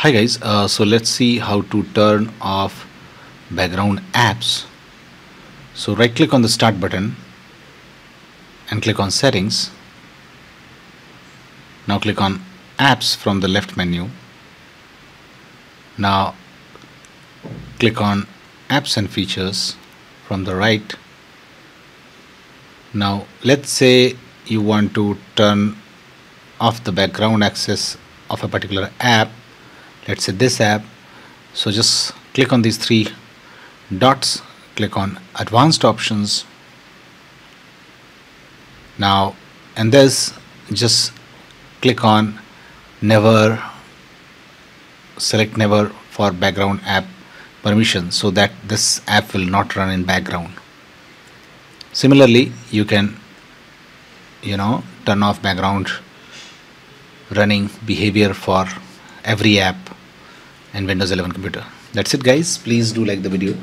hi guys. Uh, so let's see how to turn off background apps. So right click on the start button and click on settings. Now click on apps from the left menu. Now click on apps and features from the right. Now let's say you want to turn off the background access of a particular app let's say this app. So just click on these three dots. Click on advanced options. Now and this just click on never select never for background app permission so that this app will not run in background. Similarly you can you know turn off background running behavior for every app in Windows 11 computer. That's it guys. Please do like the video.